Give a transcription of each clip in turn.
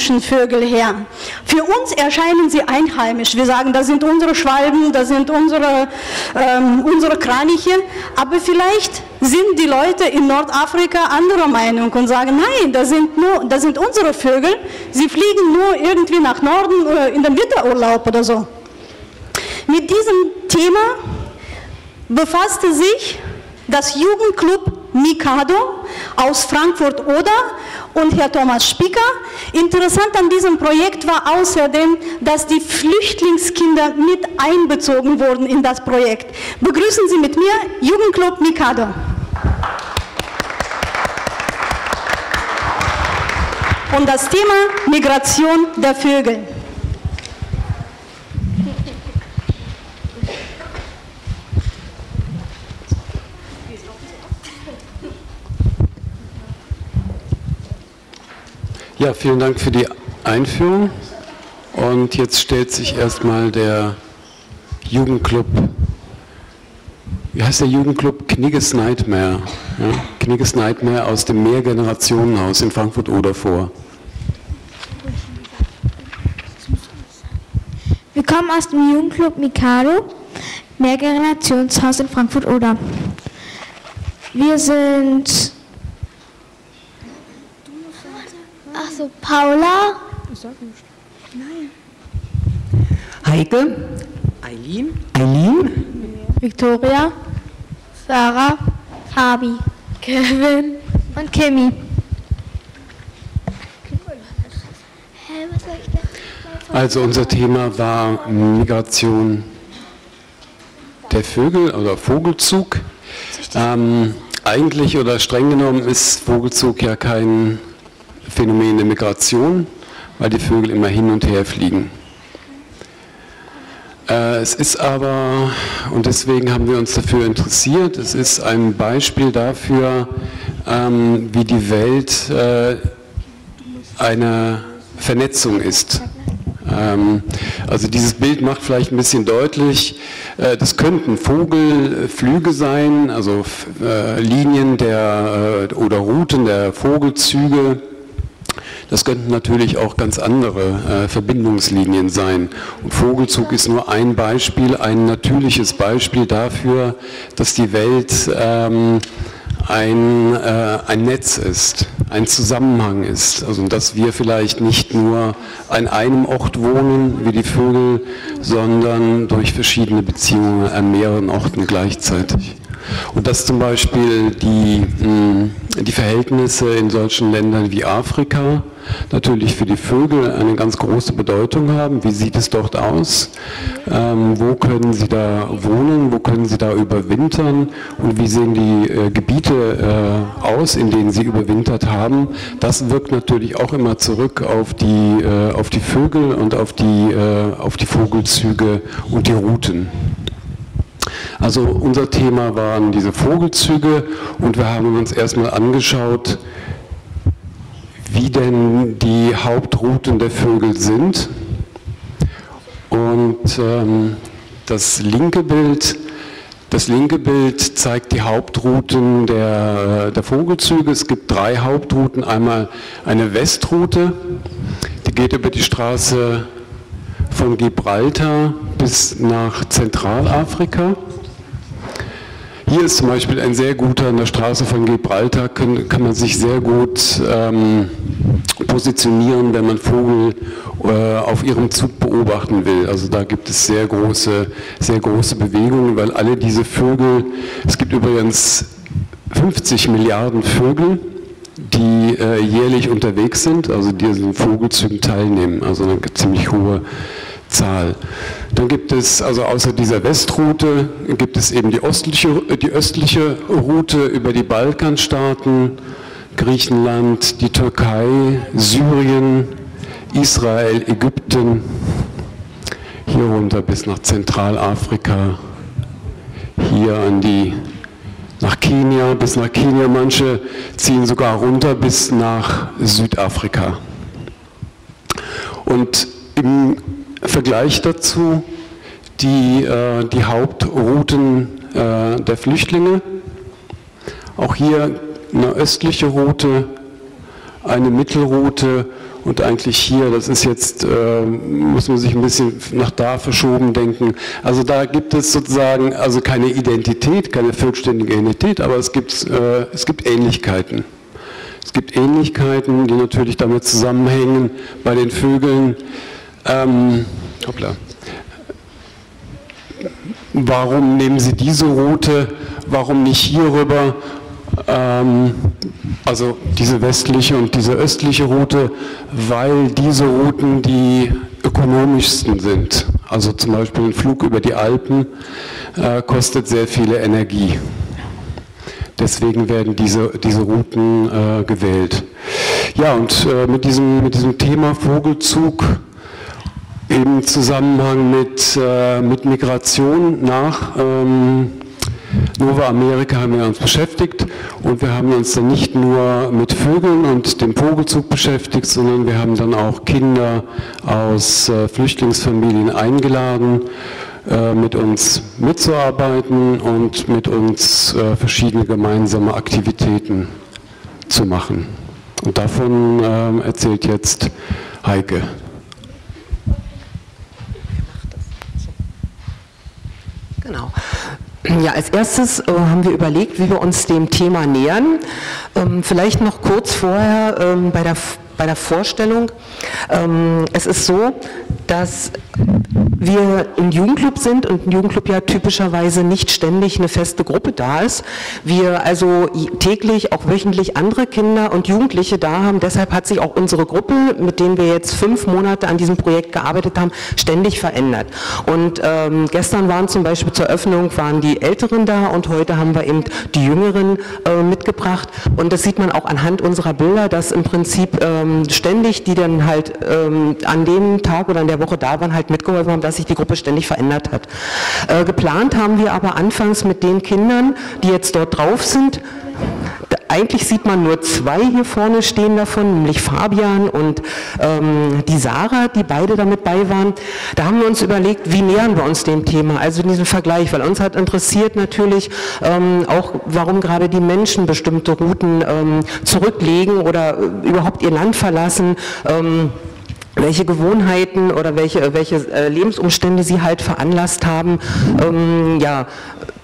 einheimischen Vögel her. Für uns erscheinen sie einheimisch. Wir sagen, das sind unsere Schwalben, das sind unsere, ähm, unsere Kraniche. Aber vielleicht sind die Leute in Nordafrika anderer Meinung und sagen, nein, das sind, nur, das sind unsere Vögel. Sie fliegen nur irgendwie nach Norden oder in den Winterurlaub oder so. Mit diesem Thema befasste sich das Jugendclub Mikado aus Frankfurt-Oder und Herr Thomas Spicker. Interessant an diesem Projekt war außerdem, dass die Flüchtlingskinder mit einbezogen wurden in das Projekt. Begrüßen Sie mit mir Jugendclub Mikado. Und das Thema Migration der Vögel. Ja, vielen Dank für die Einführung. Und jetzt stellt sich erstmal der Jugendclub, wie heißt der Jugendclub? Knigges Nightmare. Ja? Knigges Nightmare aus dem Mehrgenerationenhaus in Frankfurt-Oder vor. Wir kommen aus dem Jugendclub Mikado, Mehrgenerationshaus in Frankfurt-Oder. Wir sind Also Paula. Heike. Eileen. Eileen. Victoria, Sarah, Fabi. Kevin und Kimi. Also unser Thema war Migration der Vögel oder Vogelzug. Ähm, eigentlich oder streng genommen ist Vogelzug ja kein Phänomen der Migration, weil die Vögel immer hin und her fliegen. Äh, es ist aber, und deswegen haben wir uns dafür interessiert, es ist ein Beispiel dafür, ähm, wie die Welt äh, eine Vernetzung ist. Ähm, also dieses Bild macht vielleicht ein bisschen deutlich, äh, das könnten Vogelflüge sein, also Linien der, oder Routen der Vogelzüge das könnten natürlich auch ganz andere äh, Verbindungslinien sein. Und Vogelzug ist nur ein Beispiel, ein natürliches Beispiel dafür, dass die Welt ähm, ein, äh, ein Netz ist, ein Zusammenhang ist. Also dass wir vielleicht nicht nur an einem Ort wohnen wie die Vögel, sondern durch verschiedene Beziehungen an mehreren Orten gleichzeitig. Und dass zum Beispiel die, die Verhältnisse in solchen Ländern wie Afrika natürlich für die Vögel eine ganz große Bedeutung haben. Wie sieht es dort aus? Ähm, wo können sie da wohnen? Wo können sie da überwintern? Und wie sehen die äh, Gebiete äh, aus, in denen sie überwintert haben? Das wirkt natürlich auch immer zurück auf die, äh, auf die Vögel und auf die, äh, auf die Vogelzüge und die Routen. Also unser Thema waren diese Vogelzüge und wir haben uns erstmal angeschaut, wie denn die Hauptrouten der Vögel sind. Und ähm, das linke Bild das linke Bild zeigt die Hauptrouten der, der, Vogelzüge. Es gibt drei Hauptrouten. Einmal eine Westroute, die geht über die Straße von Gibraltar bis nach Zentralafrika. Hier ist zum Beispiel ein sehr guter, an der Straße von Gibraltar kann, kann man sich sehr gut ähm, positionieren, wenn man Vogel äh, auf ihrem Zug beobachten will. Also da gibt es sehr große, sehr große Bewegungen, weil alle diese Vögel, es gibt übrigens 50 Milliarden Vögel, die äh, jährlich unterwegs sind, also die an Vogelzügen teilnehmen, also eine ziemlich hohe Zahl. Dann gibt es, also außer dieser Westroute, gibt es eben die östliche, die östliche Route über die Balkanstaaten, Griechenland, die Türkei, Syrien, Israel, Ägypten, hier runter bis nach Zentralafrika, hier an die, nach Kenia, bis nach Kenia, manche ziehen sogar runter bis nach Südafrika. Und im Vergleich dazu die, äh, die Hauptrouten äh, der Flüchtlinge. Auch hier eine östliche Route, eine Mittelroute und eigentlich hier, das ist jetzt, äh, muss man sich ein bisschen nach da verschoben denken. Also da gibt es sozusagen, also keine Identität, keine vollständige Identität, aber es gibt, äh, es gibt Ähnlichkeiten. Es gibt Ähnlichkeiten, die natürlich damit zusammenhängen bei den Vögeln. Ähm, hoppla. Warum nehmen Sie diese Route? Warum nicht hierüber? Ähm, also diese westliche und diese östliche Route, weil diese Routen die ökonomischsten sind. Also zum Beispiel ein Flug über die Alpen äh, kostet sehr viel Energie. Deswegen werden diese, diese Routen äh, gewählt. Ja, und äh, mit, diesem, mit diesem Thema Vogelzug im Zusammenhang mit, äh, mit Migration nach ähm, Nova Amerika haben wir uns beschäftigt und wir haben uns dann nicht nur mit Vögeln und dem Vogelzug beschäftigt, sondern wir haben dann auch Kinder aus äh, Flüchtlingsfamilien eingeladen, äh, mit uns mitzuarbeiten und mit uns äh, verschiedene gemeinsame Aktivitäten zu machen. Und davon ähm, erzählt jetzt Heike. Genau. Ja, als erstes äh, haben wir überlegt, wie wir uns dem Thema nähern. Ähm, vielleicht noch kurz vorher ähm, bei, der, bei der Vorstellung. Ähm, es ist so, dass wir ein Jugendclub sind und ein Jugendclub ja typischerweise nicht ständig eine feste Gruppe da ist. Wir also täglich, auch wöchentlich andere Kinder und Jugendliche da haben. Deshalb hat sich auch unsere Gruppe, mit denen wir jetzt fünf Monate an diesem Projekt gearbeitet haben, ständig verändert. Und ähm, gestern waren zum Beispiel zur Öffnung waren die Älteren da und heute haben wir eben die Jüngeren äh, mitgebracht. Und das sieht man auch anhand unserer Bilder, dass im Prinzip ähm, ständig die dann halt ähm, an dem Tag oder in der Woche da waren, halt mitgeholfen haben, dass sich die Gruppe ständig verändert hat. Äh, geplant haben wir aber anfangs mit den Kindern, die jetzt dort drauf sind, eigentlich sieht man nur zwei hier vorne stehen davon, nämlich Fabian und ähm, die Sarah, die beide damit bei waren. Da haben wir uns überlegt, wie nähern wir uns dem Thema, also in diesem Vergleich, weil uns hat interessiert natürlich ähm, auch, warum gerade die Menschen bestimmte Routen ähm, zurücklegen oder äh, überhaupt ihr Land verlassen. Ähm, welche Gewohnheiten oder welche, welche äh, Lebensumstände sie halt veranlasst haben, ähm, ja,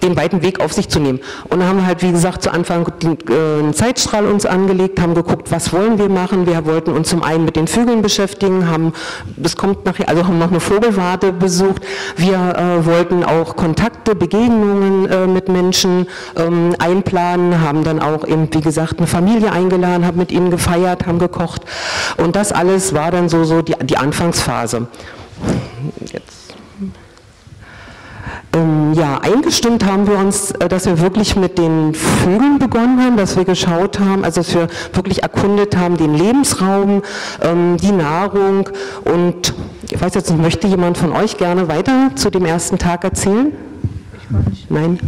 den weiten Weg auf sich zu nehmen. Und haben halt, wie gesagt, zu Anfang den, äh, einen Zeitstrahl uns angelegt, haben geguckt, was wollen wir machen. Wir wollten uns zum einen mit den Vögeln beschäftigen, haben, das kommt nachher, also haben noch eine Vogelwarte besucht. Wir äh, wollten auch Kontakte, Begegnungen äh, mit Menschen ähm, einplanen, haben dann auch eben, wie gesagt, eine Familie eingeladen, haben mit ihnen gefeiert, haben gekocht. Und das alles war dann so, so die, die Anfangsphase. Jetzt. Ähm, ja, eingestimmt haben wir uns, äh, dass wir wirklich mit den Vögeln begonnen haben, dass wir geschaut haben, also dass wir wirklich erkundet haben, den Lebensraum, ähm, die Nahrung und ich weiß jetzt nicht, möchte jemand von euch gerne weiter zu dem ersten Tag erzählen? Nein?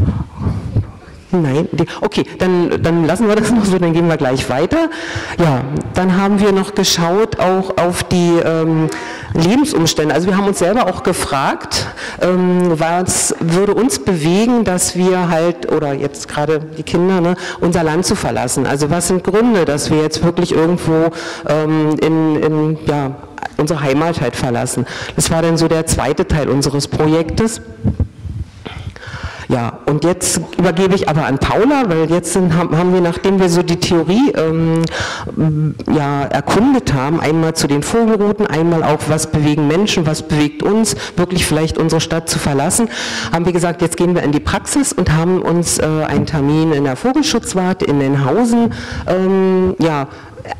Nein, okay, dann, dann lassen wir das noch so, dann gehen wir gleich weiter. Ja, dann haben wir noch geschaut auch auf die ähm, Lebensumstände. Also wir haben uns selber auch gefragt, ähm, was würde uns bewegen, dass wir halt, oder jetzt gerade die Kinder, ne, unser Land zu verlassen. Also was sind Gründe, dass wir jetzt wirklich irgendwo ähm, in, in ja, unsere Heimat halt verlassen. Das war dann so der zweite Teil unseres Projektes. Und jetzt übergebe ich aber an Paula, weil jetzt sind, haben wir, nachdem wir so die Theorie ähm, ja, erkundet haben, einmal zu den Vogelrouten, einmal auch, was bewegen Menschen, was bewegt uns, wirklich vielleicht unsere Stadt zu verlassen, haben wir gesagt, jetzt gehen wir in die Praxis und haben uns äh, einen Termin in der Vogelschutzwarte in Nenhausen ähm, ja,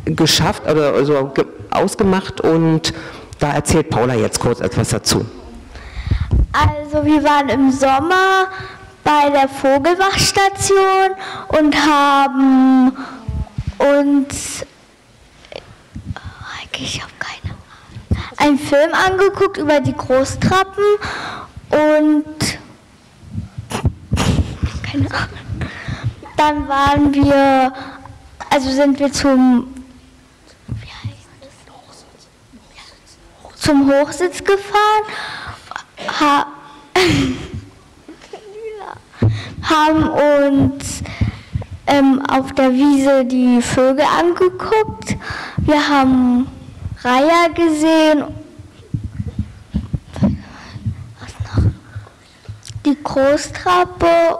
geschafft, oder also ausgemacht und da erzählt Paula jetzt kurz etwas dazu. Also wir waren im Sommer bei der Vogelwachstation und haben uns ich habe keine einen Film angeguckt über die Großtrappen und keine Ahnung. Dann waren wir, also sind wir zum zum Hochsitz gefahren. Haben uns ähm, auf der Wiese die Vögel angeguckt. Wir haben Reiher gesehen. Was noch? Die Großtrappe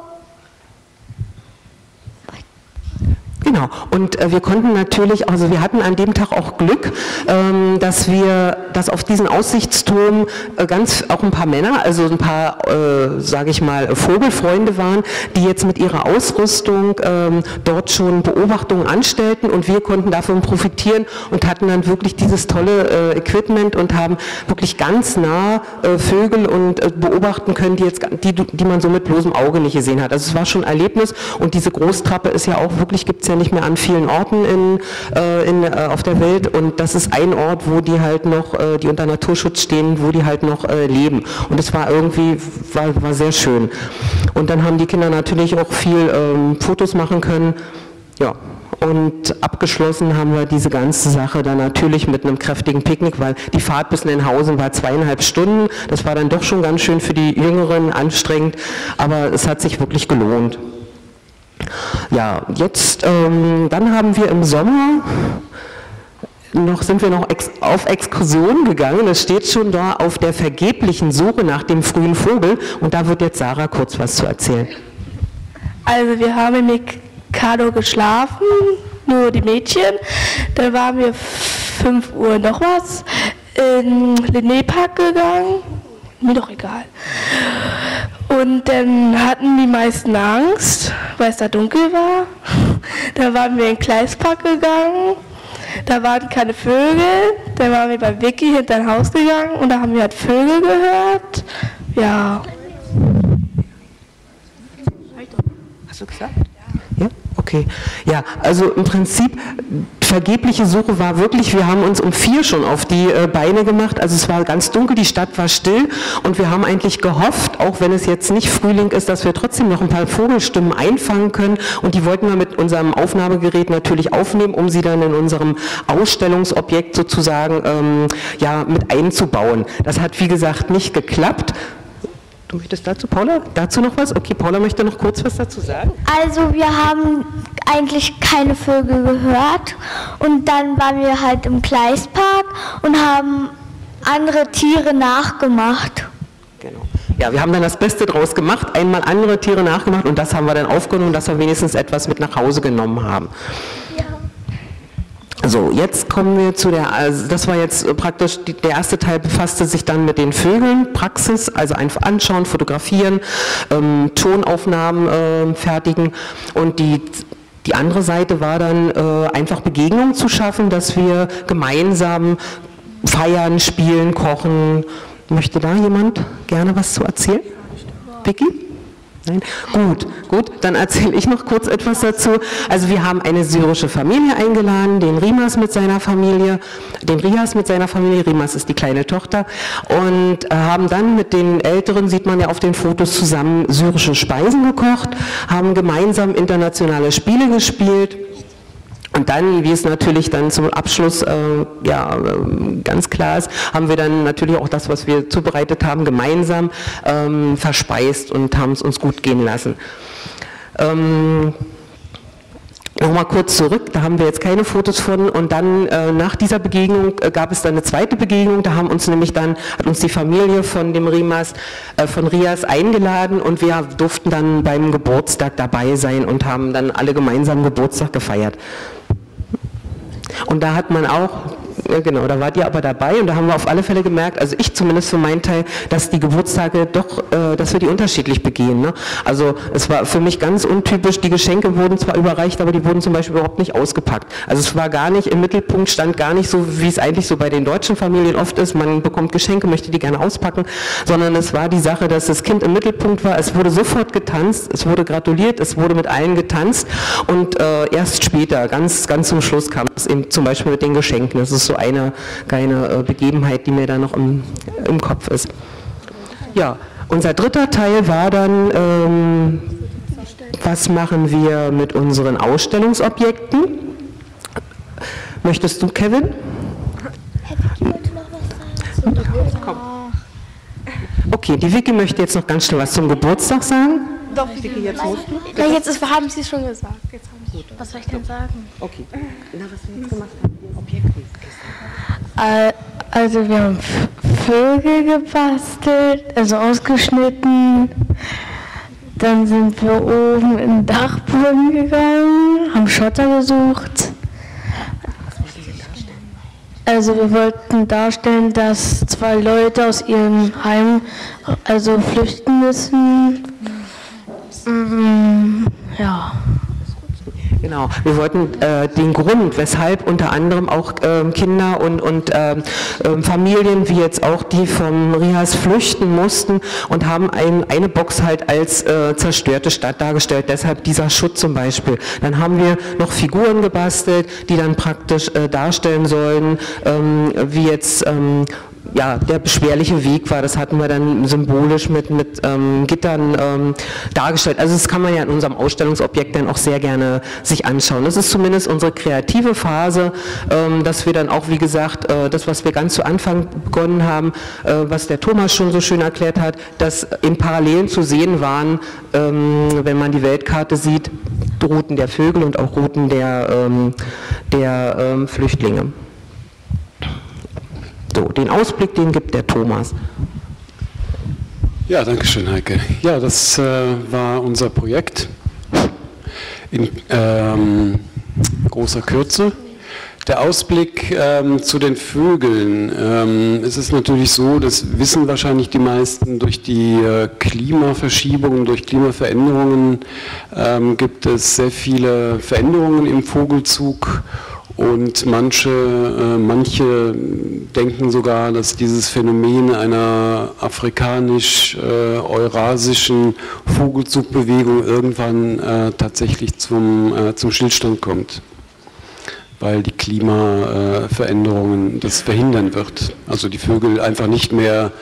Genau. Und äh, wir konnten natürlich, also wir hatten an dem Tag auch Glück, ähm, dass wir, dass auf diesen Aussichtsturm äh, ganz auch ein paar Männer, also ein paar, äh, sage ich mal, Vogelfreunde waren, die jetzt mit ihrer Ausrüstung ähm, dort schon Beobachtungen anstellten und wir konnten davon profitieren und hatten dann wirklich dieses tolle äh, Equipment und haben wirklich ganz nah äh, Vögel und äh, beobachten können, die jetzt, die, die man so mit bloßem Auge nicht gesehen hat. Also es war schon ein Erlebnis und diese Großtrappe ist ja auch wirklich, gibt es ja nicht mehr an vielen Orten in, äh, in, äh, auf der Welt und das ist ein Ort, wo die halt noch, äh, die unter Naturschutz stehen, wo die halt noch leben. Und es war irgendwie, war, war sehr schön. Und dann haben die Kinder natürlich auch viel ähm, Fotos machen können. Ja, und abgeschlossen haben wir diese ganze Sache dann natürlich mit einem kräftigen Picknick, weil die Fahrt bis in Hause war zweieinhalb Stunden. Das war dann doch schon ganz schön für die Jüngeren anstrengend, aber es hat sich wirklich gelohnt. Ja, jetzt, ähm, dann haben wir im Sommer noch sind wir noch ex auf Exkursion gegangen. Es steht schon da auf der vergeblichen Suche nach dem frühen Vogel. Und da wird jetzt Sarah kurz was zu erzählen. Also wir haben im Mikado geschlafen, nur die Mädchen. Dann waren wir 5 Uhr noch was in den Park gegangen. Mir doch egal. Und dann hatten die meisten Angst, weil es da dunkel war. Da waren wir in den Gleispark gegangen. Da waren keine Vögel. Dann waren wir bei Vicky hinter ein Haus gegangen und da haben wir halt Vögel gehört. Ja. Hast du gesagt? Okay. Ja, also im Prinzip vergebliche Suche war wirklich, wir haben uns um vier schon auf die äh, Beine gemacht, also es war ganz dunkel, die Stadt war still und wir haben eigentlich gehofft, auch wenn es jetzt nicht Frühling ist, dass wir trotzdem noch ein paar Vogelstimmen einfangen können und die wollten wir mit unserem Aufnahmegerät natürlich aufnehmen, um sie dann in unserem Ausstellungsobjekt sozusagen ähm, ja, mit einzubauen. Das hat wie gesagt nicht geklappt, Du möchtest dazu, Paula, dazu noch was? Okay, Paula möchte noch kurz was dazu sagen. Also wir haben eigentlich keine Vögel gehört und dann waren wir halt im Gleispark und haben andere Tiere nachgemacht. Genau. Ja, wir haben dann das Beste draus gemacht, einmal andere Tiere nachgemacht und das haben wir dann aufgenommen, dass wir wenigstens etwas mit nach Hause genommen haben. So, jetzt kommen wir zu der, also das war jetzt praktisch, die, der erste Teil befasste sich dann mit den Vögeln, Praxis, also einfach anschauen, fotografieren, ähm, Tonaufnahmen äh, fertigen und die die andere Seite war dann äh, einfach Begegnungen zu schaffen, dass wir gemeinsam feiern, spielen, kochen. Möchte da jemand gerne was zu erzählen? Vicky? Nein? Gut, gut, dann erzähle ich noch kurz etwas dazu. Also wir haben eine syrische Familie eingeladen, den Rimas mit seiner Familie, den Rias mit seiner Familie, Rimas ist die kleine Tochter, und äh, haben dann mit den Älteren, sieht man ja auf den Fotos, zusammen syrische Speisen gekocht, haben gemeinsam internationale Spiele gespielt und dann, wie es natürlich dann zum Abschluss äh, ja, äh, ganz klar ist, haben wir dann natürlich auch das, was wir zubereitet haben, gemeinsam ähm, verspeist und haben es uns gut gehen lassen. Ähm, Nochmal kurz zurück, da haben wir jetzt keine Fotos von und dann äh, nach dieser Begegnung äh, gab es dann eine zweite Begegnung, da haben uns nämlich dann, hat uns die Familie von dem Rimas, äh, von Rias eingeladen und wir durften dann beim Geburtstag dabei sein und haben dann alle gemeinsam Geburtstag gefeiert. Und da hat man auch genau, da wart ihr aber dabei und da haben wir auf alle Fälle gemerkt, also ich zumindest für meinen Teil, dass die Geburtstage doch, äh, dass wir die unterschiedlich begehen. Ne? Also es war für mich ganz untypisch, die Geschenke wurden zwar überreicht, aber die wurden zum Beispiel überhaupt nicht ausgepackt. Also es war gar nicht, im Mittelpunkt stand gar nicht so, wie es eigentlich so bei den deutschen Familien oft ist, man bekommt Geschenke, möchte die gerne auspacken, sondern es war die Sache, dass das Kind im Mittelpunkt war, es wurde sofort getanzt, es wurde gratuliert, es wurde mit allen getanzt und äh, erst später, ganz, ganz zum Schluss kam es eben zum Beispiel mit den Geschenken. Das ist so eine, keine äh, Begebenheit, die mir da noch im, im Kopf ist. Ja, unser dritter Teil war dann, ähm, was machen wir mit unseren Ausstellungsobjekten? Möchtest du, Kevin? Okay, die Vicky möchte jetzt noch ganz schnell was zum Geburtstag sagen. Doch, Vicky, jetzt musst du. Ja, jetzt ist, haben Sie es schon gesagt. Es. Was soll ich denn sagen? Okay. Na, was wir jetzt gemacht haben, den Objektkiste. Also wir haben Vögel gebastelt, also ausgeschnitten. Dann sind wir oben in den Dachboden gegangen, haben Schotter gesucht. Also wir wollten darstellen, dass zwei Leute aus ihrem Heim also flüchten müssen. Mm, Ja. Genau, wir wollten äh, den Grund, weshalb unter anderem auch ähm, Kinder und, und ähm, Familien, wie jetzt auch die vom Rias flüchten mussten und haben ein, eine Box halt als äh, zerstörte Stadt dargestellt, deshalb dieser Schutt zum Beispiel. Dann haben wir noch Figuren gebastelt, die dann praktisch äh, darstellen sollen, ähm, wie jetzt ähm, ja, der beschwerliche Weg war. Das hatten wir dann symbolisch mit, mit ähm, Gittern ähm, dargestellt. Also das kann man ja in unserem Ausstellungsobjekt dann auch sehr gerne sich anschauen. Das ist zumindest unsere kreative Phase, ähm, dass wir dann auch, wie gesagt, äh, das, was wir ganz zu Anfang begonnen haben, äh, was der Thomas schon so schön erklärt hat, dass in Parallelen zu sehen waren, ähm, wenn man die Weltkarte sieht, Routen der Vögel und auch Routen der, ähm, der ähm, Flüchtlinge. So, den Ausblick, den gibt der Thomas. Ja, danke schön, Heike. Ja, das äh, war unser Projekt in ähm, großer Kürze. Der Ausblick ähm, zu den Vögeln. Ähm, es ist natürlich so, das wissen wahrscheinlich die meisten, durch die äh, Klimaverschiebungen, durch Klimaveränderungen ähm, gibt es sehr viele Veränderungen im Vogelzug und manche, äh, manche denken sogar, dass dieses Phänomen einer afrikanisch-eurasischen Vogelzugbewegung irgendwann äh, tatsächlich zum, äh, zum Stillstand kommt, weil die Klimaveränderungen das verhindern wird. Also die Vögel einfach nicht mehr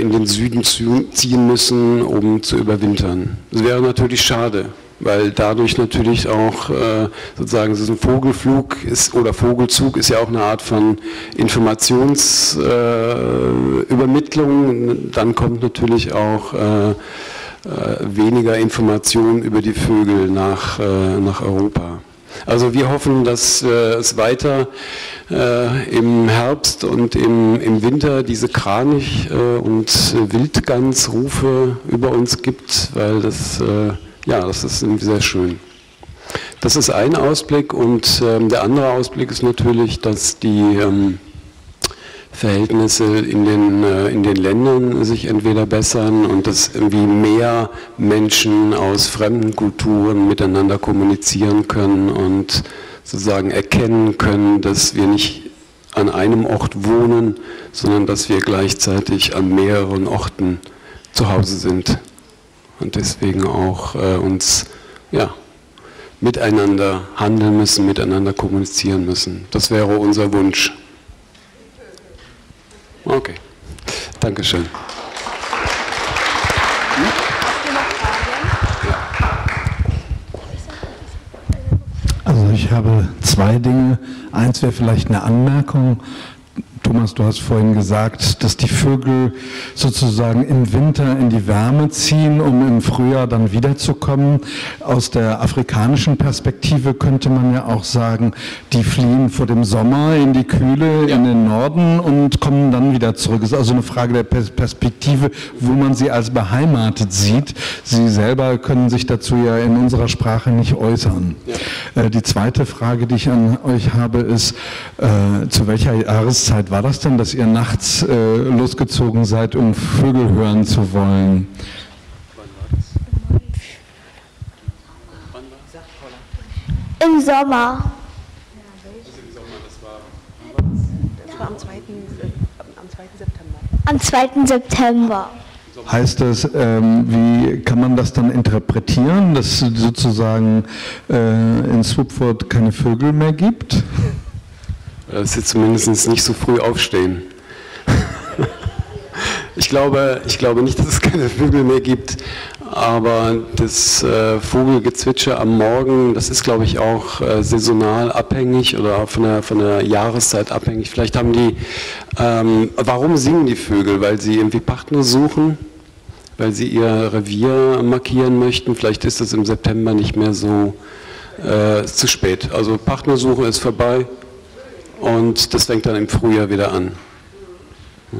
in den Süden ziehen müssen, um zu überwintern. Das wäre natürlich schade weil dadurch natürlich auch äh, sozusagen so ein Vogelflug ist oder Vogelzug ist ja auch eine Art von Informationsübermittlung. Äh, Dann kommt natürlich auch äh, weniger Information über die Vögel nach, nach Europa. Also wir hoffen, dass es weiter im Herbst und im, im Winter diese Kranich- und Wildgansrufe über uns gibt, weil das ja, das ist sehr schön. Das ist ein Ausblick und ähm, der andere Ausblick ist natürlich, dass die ähm, Verhältnisse in den, äh, in den Ländern sich entweder bessern und dass irgendwie mehr Menschen aus fremden Kulturen miteinander kommunizieren können und sozusagen erkennen können, dass wir nicht an einem Ort wohnen, sondern dass wir gleichzeitig an mehreren Orten zu Hause sind und deswegen auch äh, uns ja, miteinander handeln müssen, miteinander kommunizieren müssen. Das wäre unser Wunsch. Okay, Dankeschön. Also ich habe zwei Dinge. Eins wäre vielleicht eine Anmerkung. Thomas, du hast vorhin gesagt, dass die Vögel sozusagen im Winter in die Wärme ziehen, um im Frühjahr dann wiederzukommen. Aus der afrikanischen Perspektive könnte man ja auch sagen, die fliehen vor dem Sommer in die Kühle ja. in den Norden und kommen dann wieder zurück. Es ist also eine Frage der Perspektive, wo man sie als beheimatet sieht. Sie selber können sich dazu ja in unserer Sprache nicht äußern. Ja. Äh, die zweite Frage, die ich an euch habe, ist, äh, zu welcher Jahreszeit war das denn, dass ihr nachts äh, losgezogen seid, um Vögel hören zu wollen? Im Sommer. Das war am 2. Am 2. September. Am 2. September. Heißt das, ähm, wie kann man das dann interpretieren, dass es sozusagen äh, in Swupford keine Vögel mehr gibt? Dass sie zumindest nicht so früh aufstehen. ich, glaube, ich glaube nicht, dass es keine Vögel mehr gibt, aber das äh, Vogelgezwitscher am Morgen, das ist, glaube ich, auch äh, saisonal abhängig oder von der, von der Jahreszeit abhängig. Vielleicht haben die, ähm, warum singen die Vögel? Weil sie irgendwie Partner suchen, weil sie ihr Revier markieren möchten. Vielleicht ist das im September nicht mehr so äh, zu spät. Also Partnersuche ist vorbei und das fängt dann im Frühjahr wieder an. Ja.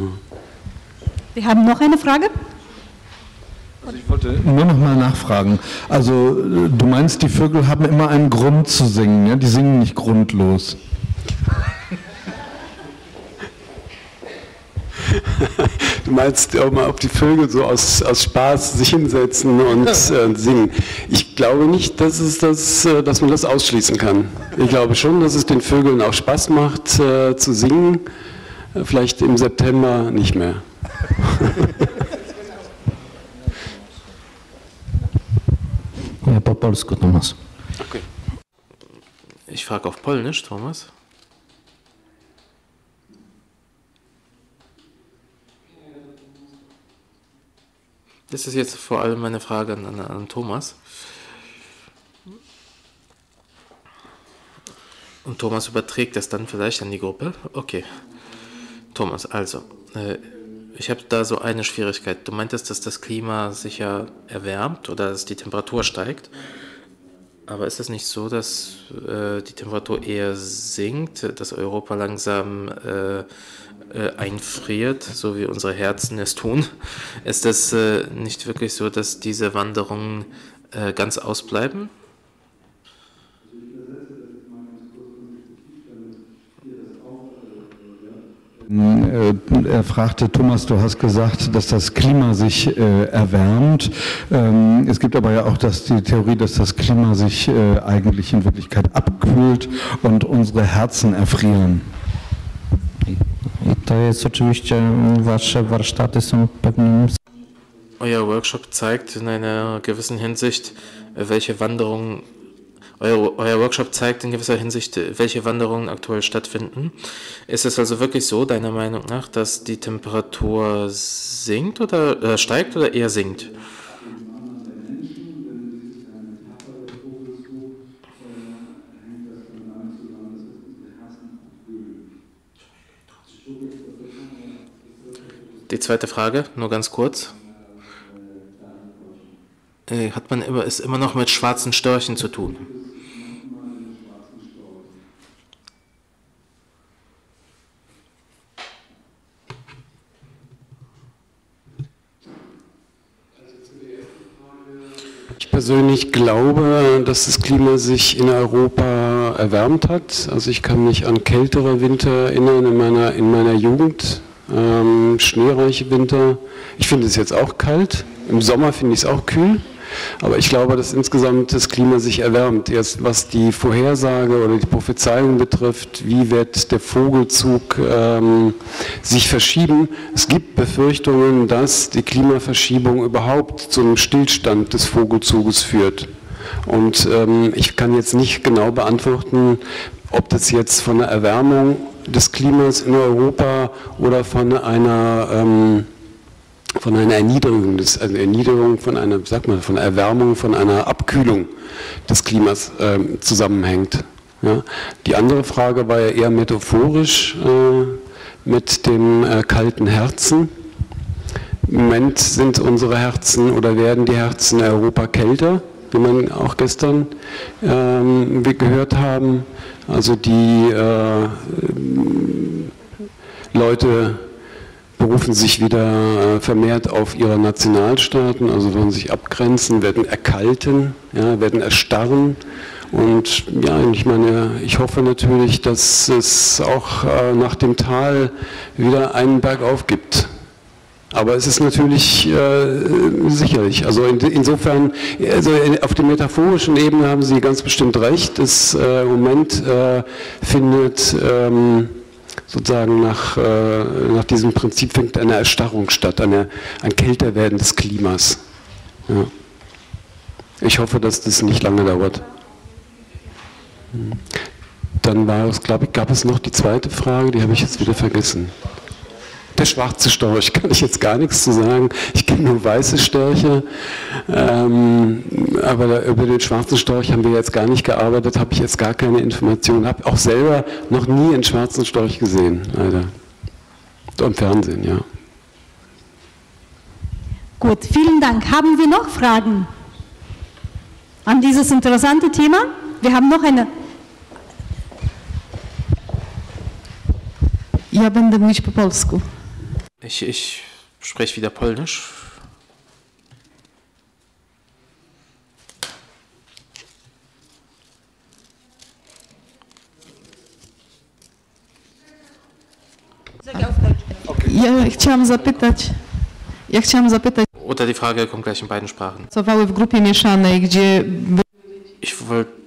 Wir haben noch eine Frage. Also ich wollte nur noch mal nachfragen. Also du meinst, die Vögel haben immer einen Grund zu singen, ja? Die singen nicht grundlos. Du meinst auch mal, ob die Vögel so aus, aus Spaß sich hinsetzen und äh, singen. Ich glaube nicht, dass, es das, äh, dass man das ausschließen kann. Ich glaube schon, dass es den Vögeln auch Spaß macht äh, zu singen. Äh, vielleicht im September nicht mehr. Ja, po polsku, Thomas. Okay. Ich frage auf Polnisch, Thomas. Das ist jetzt vor allem meine Frage an, an, an Thomas. Und Thomas überträgt das dann vielleicht an die Gruppe? Okay. Thomas, also, äh, ich habe da so eine Schwierigkeit. Du meintest, dass das Klima sich ja erwärmt oder dass die Temperatur steigt. Aber ist es nicht so, dass äh, die Temperatur eher sinkt, dass Europa langsam äh, äh, einfriert, so wie unsere Herzen es tun? Ist es äh, nicht wirklich so, dass diese Wanderungen äh, ganz ausbleiben? Äh, er fragte, Thomas, du hast gesagt, dass das Klima sich äh, erwärmt. Ähm, es gibt aber ja auch das, die Theorie, dass das Klima sich äh, eigentlich in Wirklichkeit abkühlt und unsere Herzen erfrieren. To jest oczywiście, wasze warsztaty są Euer Workshop zeigt in einer gewissen Hinsicht, welche Wanderungen euer, euer Workshop zeigt in gewisser Hinsicht, welche Wanderungen aktuell stattfinden. Ist es also wirklich so, deiner Meinung nach, dass die Temperatur sinkt oder äh, steigt oder eher sinkt? Die zweite Frage, nur ganz kurz. Äh, hat man immer, ist immer noch mit schwarzen Störchen zu tun? Ich persönlich glaube, dass das Klima sich in Europa erwärmt hat. Also ich kann mich an kältere Winter erinnern in meiner, in meiner Jugend, ähm, schneereiche Winter. Ich finde es jetzt auch kalt. Im Sommer finde ich es auch kühl. Aber ich glaube, dass insgesamt das Klima sich erwärmt. Erst was die Vorhersage oder die Prophezeiung betrifft, wie wird der Vogelzug ähm, sich verschieben. Es gibt Befürchtungen, dass die Klimaverschiebung überhaupt zu einem Stillstand des Vogelzuges führt. Und ähm, ich kann jetzt nicht genau beantworten, ob das jetzt von einer Erwärmung des Klimas in Europa oder von einer ähm, von einer Erniedrigung, des, also Erniedrigung von einer, sag mal, von Erwärmung, von einer Abkühlung des Klimas äh, zusammenhängt. Ja. Die andere Frage war ja eher metaphorisch äh, mit dem äh, kalten Herzen. Im Moment sind unsere Herzen oder werden die Herzen in Europa kälter, wie man auch gestern ähm, gehört haben. Also die äh, Leute berufen sich wieder äh, vermehrt auf ihre Nationalstaaten, also werden sich abgrenzen, werden erkalten, ja, werden erstarren. Und ja, ich meine, ich hoffe natürlich, dass es auch äh, nach dem Tal wieder einen Bergauf gibt. Aber es ist natürlich äh, sicherlich, also in, insofern, also auf der metaphorischen Ebene haben Sie ganz bestimmt recht. Es, äh, Moment äh, findet ähm, sozusagen nach, äh, nach diesem Prinzip fängt eine Erstarrung statt, eine, ein Kälterwerden des Klimas. Ja. Ich hoffe, dass das nicht lange dauert. Hm. Dann war es, glaube ich, gab es noch die zweite Frage, die habe ich jetzt wieder vergessen. Der schwarze Storch kann ich jetzt gar nichts zu sagen. Ich kenne nur weiße Störche. Ähm, aber über den schwarzen Storch haben wir jetzt gar nicht gearbeitet, habe ich jetzt gar keine Informationen. Habe auch selber noch nie einen schwarzen Storch gesehen, leider. Im Fernsehen, ja. Gut, vielen Dank. Haben wir noch Fragen an dieses interessante Thema? wir haben noch eine. Ja będę mówić po polsku. Ich, ich spreche wieder Polnisch. Ja chciałam zapytać, ja chciałam zapytać, Oder die Frage kommt gleich in beiden Sprachen. pracowały w grupie mieszanej, gdzie by- Ich wollte.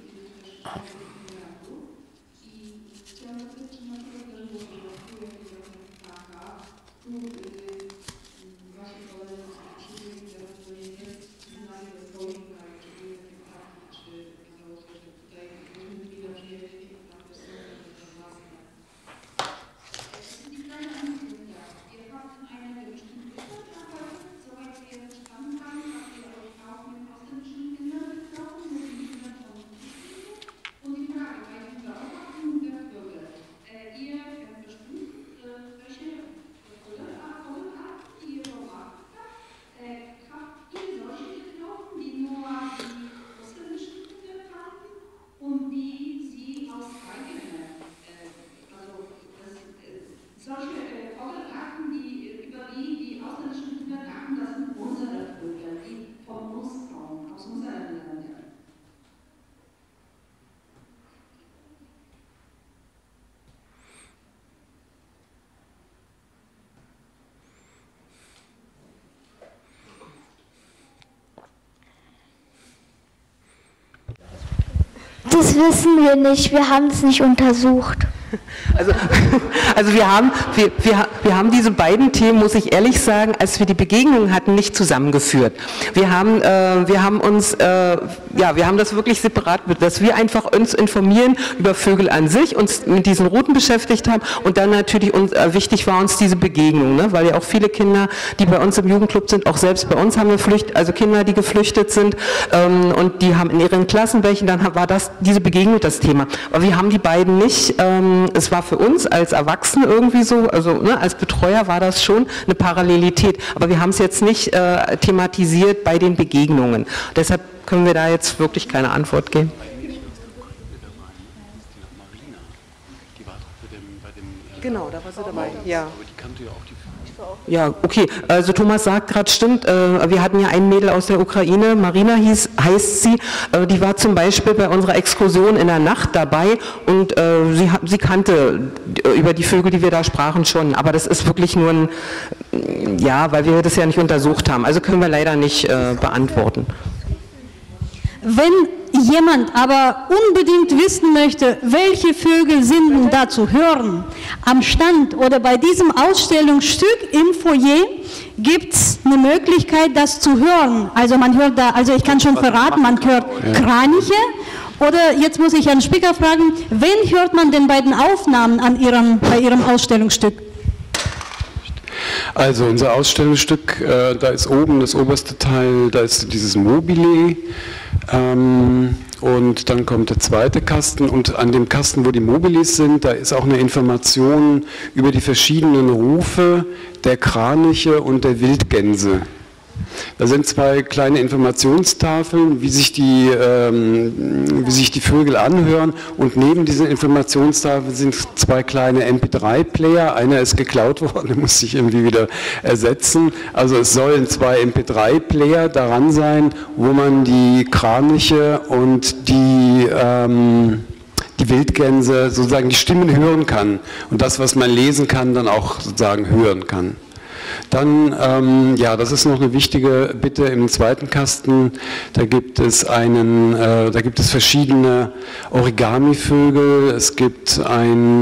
Das wissen wir nicht, wir haben es nicht untersucht. Also, also wir, haben, wir, wir, wir haben diese beiden Themen, muss ich ehrlich sagen, als wir die Begegnung hatten, nicht zusammengeführt. Wir haben, äh, wir haben uns, äh, ja, wir haben das wirklich separat, dass wir einfach uns informieren über Vögel an sich, uns mit diesen Routen beschäftigt haben und dann natürlich uns, äh, wichtig war uns diese Begegnung, ne? weil ja auch viele Kinder, die bei uns im Jugendclub sind, auch selbst bei uns haben wir Flücht, also Kinder, die geflüchtet sind ähm, und die haben in ihren Klassen welchen, dann war das diese Begegnung das Thema. Aber wir haben die beiden nicht, ähm, es war für uns als Erwachsene irgendwie so, also ne, als Betreuer war das schon eine Parallelität, aber wir haben es jetzt nicht äh, thematisiert bei den Begegnungen. Deshalb können wir da jetzt wirklich keine Antwort geben. Genau, da war sie dabei, ja. Ja, okay. Also Thomas sagt gerade, stimmt, äh, wir hatten ja ein Mädel aus der Ukraine, Marina hieß, heißt sie, äh, die war zum Beispiel bei unserer Exkursion in der Nacht dabei und äh, sie, sie kannte über die Vögel, die wir da sprachen, schon. Aber das ist wirklich nur ein, ja, weil wir das ja nicht untersucht haben. Also können wir leider nicht beantworten. Wenn jemand aber unbedingt wissen möchte, welche Vögel sind da zu hören, am Stand oder bei diesem Ausstellungsstück im Foyer gibt es eine Möglichkeit, das zu hören. Also man hört da, also ich kann schon verraten, man hört Kraniche. Oder jetzt muss ich Herrn Spicker fragen, wen hört man denn bei den Aufnahmen an ihrem, bei Ihrem Ausstellungsstück? Also unser Ausstellungsstück, äh, da ist oben das oberste Teil, da ist dieses Mobile ähm, und dann kommt der zweite Kasten und an dem Kasten, wo die Mobilis sind, da ist auch eine Information über die verschiedenen Rufe der Kraniche und der Wildgänse. Da sind zwei kleine Informationstafeln, wie sich die, ähm, wie sich die Vögel anhören und neben diesen Informationstafeln sind zwei kleine MP3-Player. Einer ist geklaut worden, der muss sich irgendwie wieder ersetzen. Also es sollen zwei MP3-Player daran sein, wo man die Kraniche und die ähm, die Wildgänse sozusagen die Stimmen hören kann und das, was man lesen kann, dann auch sozusagen hören kann. Dann, ähm, ja, das ist noch eine wichtige Bitte im zweiten Kasten. Da gibt es einen, äh, da gibt es verschiedene Origami-Vögel. Es gibt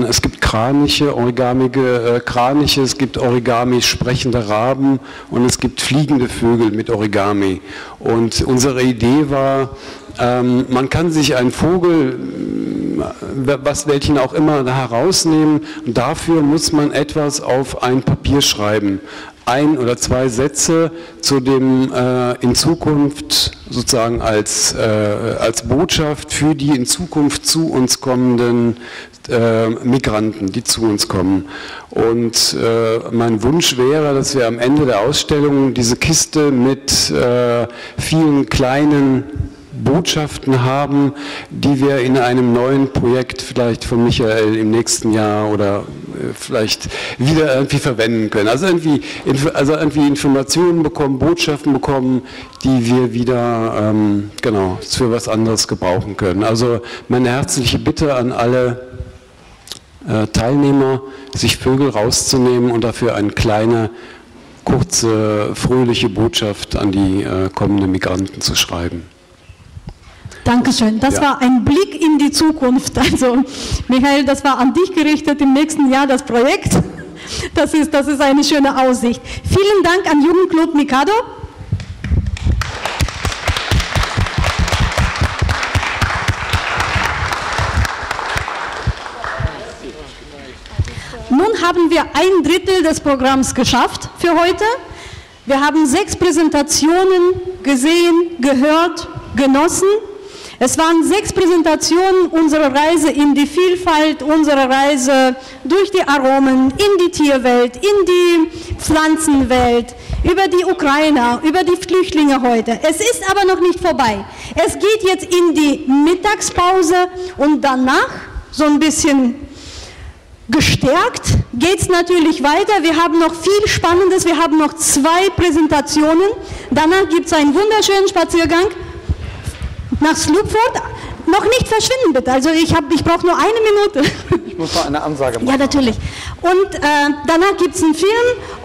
es gibt Kraniche, origamige äh, Kraniche. Es gibt Origami sprechende Raben und es gibt fliegende Vögel mit Origami. Und unsere Idee war, ähm, man kann sich einen Vogel, äh, was welchen auch immer, herausnehmen dafür muss man etwas auf ein Papier schreiben. Ein oder zwei Sätze zu dem äh, in Zukunft sozusagen als, äh, als Botschaft für die in Zukunft zu uns kommenden äh, Migranten, die zu uns kommen. Und äh, mein Wunsch wäre, dass wir am Ende der Ausstellung diese Kiste mit äh, vielen kleinen Botschaften haben, die wir in einem neuen Projekt vielleicht von Michael im nächsten Jahr oder äh, vielleicht wieder irgendwie verwenden können. Also irgendwie, also irgendwie Informationen bekommen, Botschaften bekommen, die wir wieder ähm, genau für was anderes gebrauchen können. Also meine herzliche Bitte an alle äh, Teilnehmer, sich Vögel rauszunehmen und dafür eine kleine, kurze, fröhliche Botschaft an die äh, kommenden Migranten zu schreiben. Dankeschön. Das ja. war ein Blick in die Zukunft. Also, Michael, das war an dich gerichtet im nächsten Jahr das Projekt. Das ist, das ist eine schöne Aussicht. Vielen Dank an Jugendclub Mikado. Nun haben wir ein Drittel des Programms geschafft für heute. Wir haben sechs Präsentationen gesehen, gehört, genossen. Es waren sechs Präsentationen unserer Reise in die Vielfalt, unserer Reise durch die Aromen, in die Tierwelt, in die Pflanzenwelt, über die Ukrainer, über die Flüchtlinge heute. Es ist aber noch nicht vorbei. Es geht jetzt in die Mittagspause und danach so ein bisschen gestärkt geht es natürlich weiter. Wir haben noch viel Spannendes. Wir haben noch zwei Präsentationen. Danach gibt es einen wunderschönen Spaziergang nach Slupford. Noch nicht verschwinden bitte. Also ich, ich brauche nur eine Minute. Ich muss noch eine Ansage machen. Ja, natürlich. Und äh, danach gibt es einen Film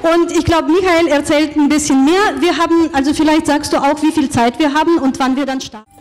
und ich glaube, Michael erzählt ein bisschen mehr. Wir haben, also vielleicht sagst du auch, wie viel Zeit wir haben und wann wir dann starten.